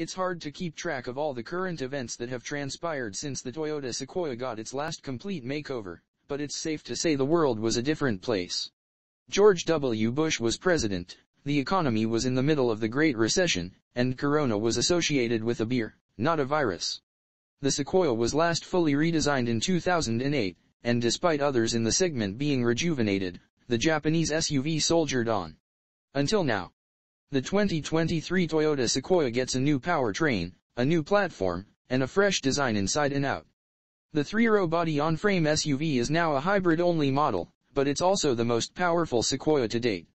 It's hard to keep track of all the current events that have transpired since the Toyota Sequoia got its last complete makeover, but it's safe to say the world was a different place. George W. Bush was president, the economy was in the middle of the Great Recession, and Corona was associated with a beer, not a virus. The Sequoia was last fully redesigned in 2008, and despite others in the segment being rejuvenated, the Japanese SUV soldiered on. Until now. The 2023 Toyota Sequoia gets a new powertrain, a new platform, and a fresh design inside and out. The 3-row body on-frame SUV is now a hybrid-only model, but it's also the most powerful Sequoia to date.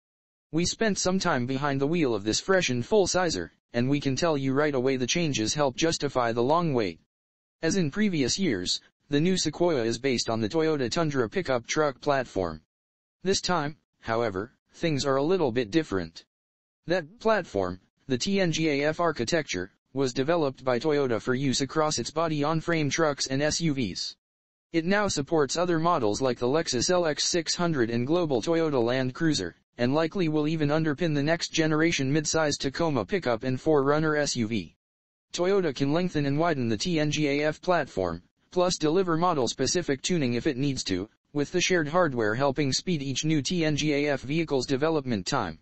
We spent some time behind the wheel of this fresh and full-sizer, and we can tell you right away the changes help justify the long wait. As in previous years, the new Sequoia is based on the Toyota Tundra pickup truck platform. This time, however, things are a little bit different. That platform, the TNGA-F architecture, was developed by Toyota for use across its body-on-frame trucks and SUVs. It now supports other models like the Lexus LX600 and global Toyota Land Cruiser, and likely will even underpin the next generation midsize Tacoma pickup and 4Runner SUV. Toyota can lengthen and widen the TNGA-F platform, plus deliver model-specific tuning if it needs to, with the shared hardware helping speed each new TNGA-F vehicle's development time.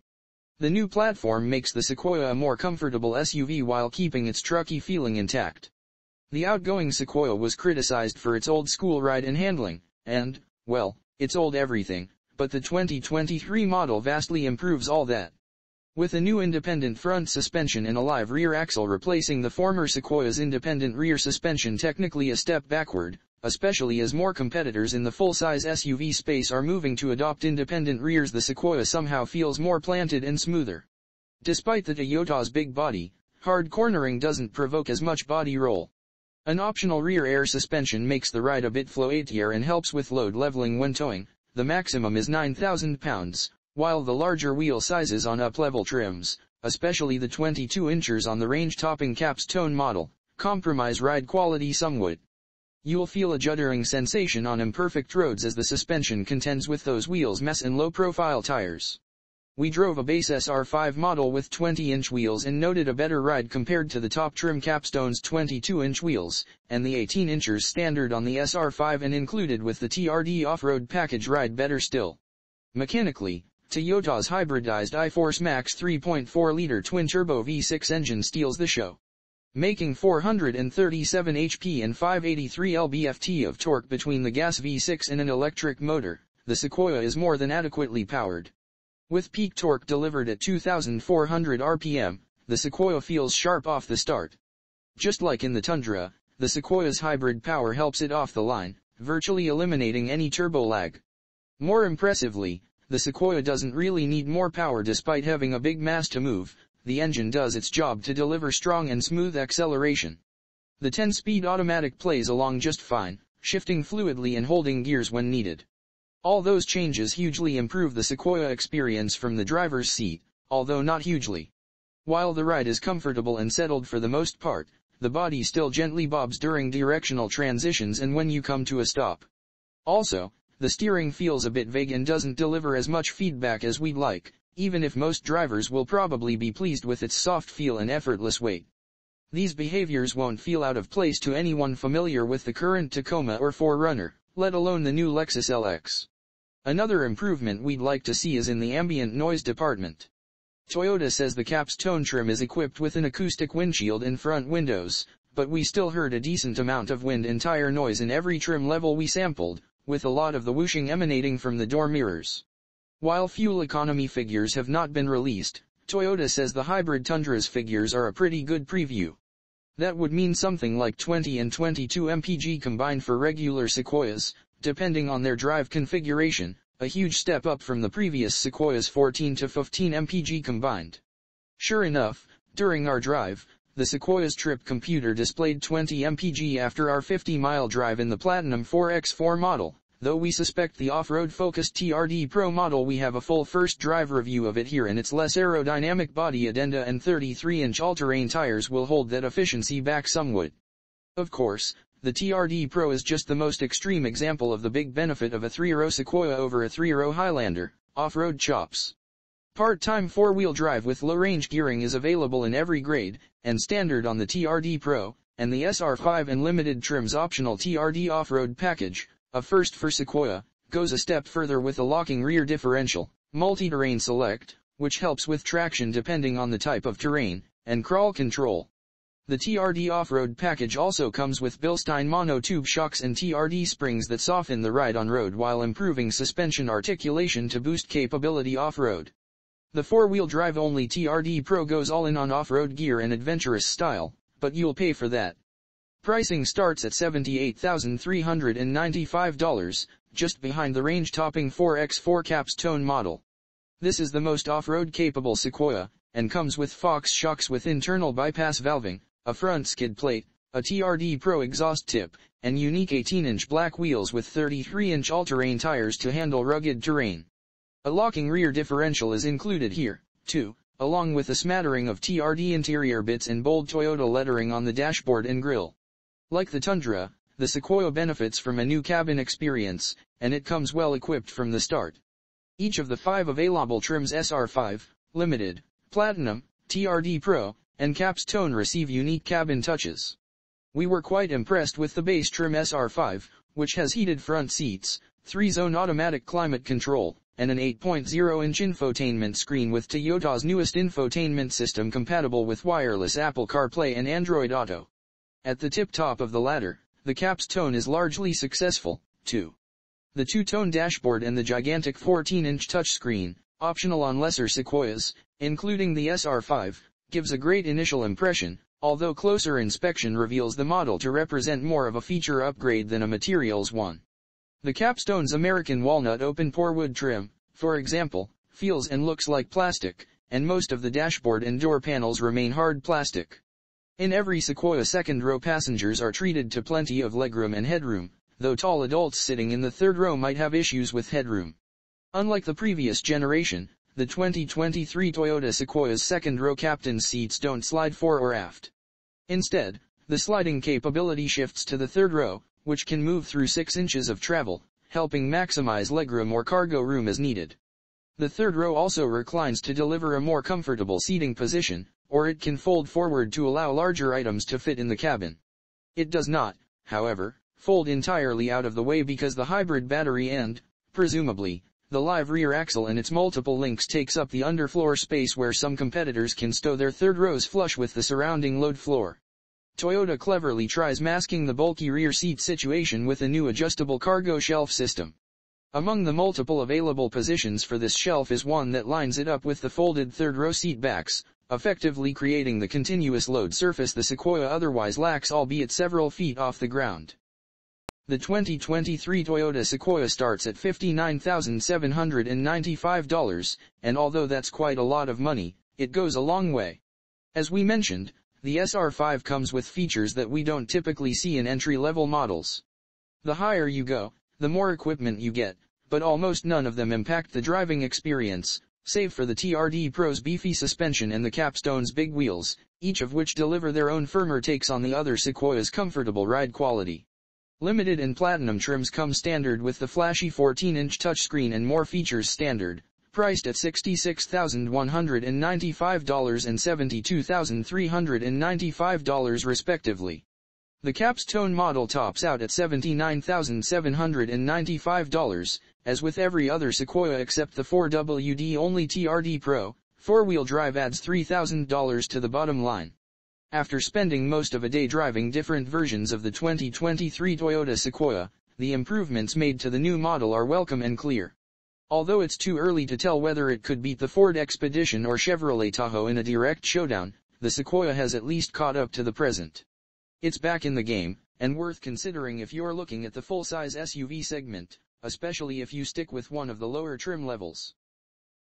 The new platform makes the Sequoia a more comfortable SUV while keeping its trucky feeling intact. The outgoing Sequoia was criticized for its old school ride and handling, and, well, its old everything, but the 2023 model vastly improves all that. With a new independent front suspension and a live rear axle replacing the former Sequoia's independent rear suspension technically a step backward, especially as more competitors in the full-size SUV space are moving to adopt independent rears the Sequoia somehow feels more planted and smoother. Despite the Toyota's big body, hard cornering doesn't provoke as much body roll. An optional rear air suspension makes the ride a bit floatier and helps with load leveling when towing. The maximum is 9,000 pounds, while the larger wheel sizes on up-level trims, especially the 22 inches on the range-topping capstone model, compromise ride quality somewhat. You'll feel a juddering sensation on imperfect roads as the suspension contends with those wheels mess and low-profile tires. We drove a base SR5 model with 20-inch wheels and noted a better ride compared to the top trim capstone's 22-inch wheels, and the 18-inchers standard on the SR5 and included with the TRD off-road package ride better still. Mechanically, Toyota's hybridized iForce Max 3.4-liter twin-turbo V6 engine steals the show. Making 437 HP and 583 lb-ft of torque between the gas V6 and an electric motor, the Sequoia is more than adequately powered. With peak torque delivered at 2400 rpm, the Sequoia feels sharp off the start. Just like in the Tundra, the Sequoia's hybrid power helps it off the line, virtually eliminating any turbo lag. More impressively, the Sequoia doesn't really need more power despite having a big mass to move, the engine does its job to deliver strong and smooth acceleration. The 10-speed automatic plays along just fine, shifting fluidly and holding gears when needed. All those changes hugely improve the Sequoia experience from the driver's seat, although not hugely. While the ride is comfortable and settled for the most part, the body still gently bobs during directional transitions and when you come to a stop. Also, the steering feels a bit vague and doesn't deliver as much feedback as we'd like, even if most drivers will probably be pleased with its soft feel and effortless weight. These behaviors won't feel out of place to anyone familiar with the current Tacoma or 4Runner, let alone the new Lexus LX. Another improvement we'd like to see is in the ambient noise department. Toyota says the capstone trim is equipped with an acoustic windshield in front windows, but we still heard a decent amount of wind and tire noise in every trim level we sampled, with a lot of the whooshing emanating from the door mirrors. While fuel economy figures have not been released, Toyota says the hybrid Tundra's figures are a pretty good preview. That would mean something like 20 and 22 mpg combined for regular Sequoias, depending on their drive configuration, a huge step up from the previous Sequoia's 14 to 15 mpg combined. Sure enough, during our drive, the Sequoia's trip computer displayed 20 mpg after our 50-mile drive in the Platinum 4X4 model. Though we suspect the off-road focused TRD Pro model we have a full first drive review of it here and its less aerodynamic body addenda and 33-inch all-terrain tires will hold that efficiency back somewhat. Of course, the TRD Pro is just the most extreme example of the big benefit of a 3-row Sequoia over a 3-row Highlander, off-road chops. Part-time four-wheel drive with low-range gearing is available in every grade, and standard on the TRD Pro, and the SR5 and limited trims optional TRD off-road package, a first for Sequoia, goes a step further with a locking rear differential, multi-terrain select, which helps with traction depending on the type of terrain, and crawl control. The TRD off-road package also comes with Bilstein monotube shocks and TRD springs that soften the ride on road while improving suspension articulation to boost capability off-road. The four-wheel drive only TRD Pro goes all in on off-road gear and adventurous style, but you'll pay for that. Pricing starts at $78,395, just behind the range-topping 4x4 Capstone model. This is the most off-road capable Sequoia, and comes with Fox shocks with internal bypass valving, a front skid plate, a TRD Pro exhaust tip, and unique 18-inch black wheels with 33-inch all-terrain tires to handle rugged terrain. A locking rear differential is included here, too, along with a smattering of TRD interior bits and bold Toyota lettering on the dashboard and grille. Like the Tundra, the Sequoia benefits from a new cabin experience, and it comes well equipped from the start. Each of the five available trims SR5, Limited, Platinum, TRD Pro, and Capstone receive unique cabin touches. We were quite impressed with the base trim SR5, which has heated front seats, 3-zone automatic climate control, and an 8.0-inch infotainment screen with Toyota's newest infotainment system compatible with wireless Apple CarPlay and Android Auto. At the tip top of the ladder, the capstone is largely successful, too. The two-tone dashboard and the gigantic 14-inch touchscreen, optional on lesser Sequoias, including the SR5, gives a great initial impression, although closer inspection reveals the model to represent more of a feature upgrade than a materials one. The capstone's American walnut open pore wood trim, for example, feels and looks like plastic, and most of the dashboard and door panels remain hard plastic. In every Sequoia second row passengers are treated to plenty of legroom and headroom, though tall adults sitting in the third row might have issues with headroom. Unlike the previous generation, the 2023 Toyota Sequoia's second row captain's seats don't slide fore or aft. Instead, the sliding capability shifts to the third row, which can move through 6 inches of travel, helping maximize legroom or cargo room as needed. The third row also reclines to deliver a more comfortable seating position, or it can fold forward to allow larger items to fit in the cabin. It does not, however, fold entirely out of the way because the hybrid battery and, presumably, the live rear axle and its multiple links takes up the underfloor space where some competitors can stow their third rows flush with the surrounding load floor. Toyota cleverly tries masking the bulky rear seat situation with a new adjustable cargo shelf system. Among the multiple available positions for this shelf is one that lines it up with the folded third row seat backs, effectively creating the continuous load surface the Sequoia otherwise lacks albeit several feet off the ground. The 2023 Toyota Sequoia starts at $59,795, and although that's quite a lot of money, it goes a long way. As we mentioned, the SR5 comes with features that we don't typically see in entry-level models. The higher you go, the more equipment you get, but almost none of them impact the driving experience, save for the TRD Pro's beefy suspension and the Capstone's big wheels, each of which deliver their own firmer takes on the other Sequoia's comfortable ride quality. Limited and Platinum trims come standard with the flashy 14-inch touchscreen and more features standard, priced at $66,195 and $72,395 respectively. The capstone model tops out at $79,795, as with every other Sequoia except the 4WD only TRD Pro, four-wheel drive adds $3,000 to the bottom line. After spending most of a day driving different versions of the 2023 Toyota Sequoia, the improvements made to the new model are welcome and clear. Although it's too early to tell whether it could beat the Ford Expedition or Chevrolet Tahoe in a direct showdown, the Sequoia has at least caught up to the present. It's back in the game, and worth considering if you're looking at the full-size SUV segment, especially if you stick with one of the lower trim levels.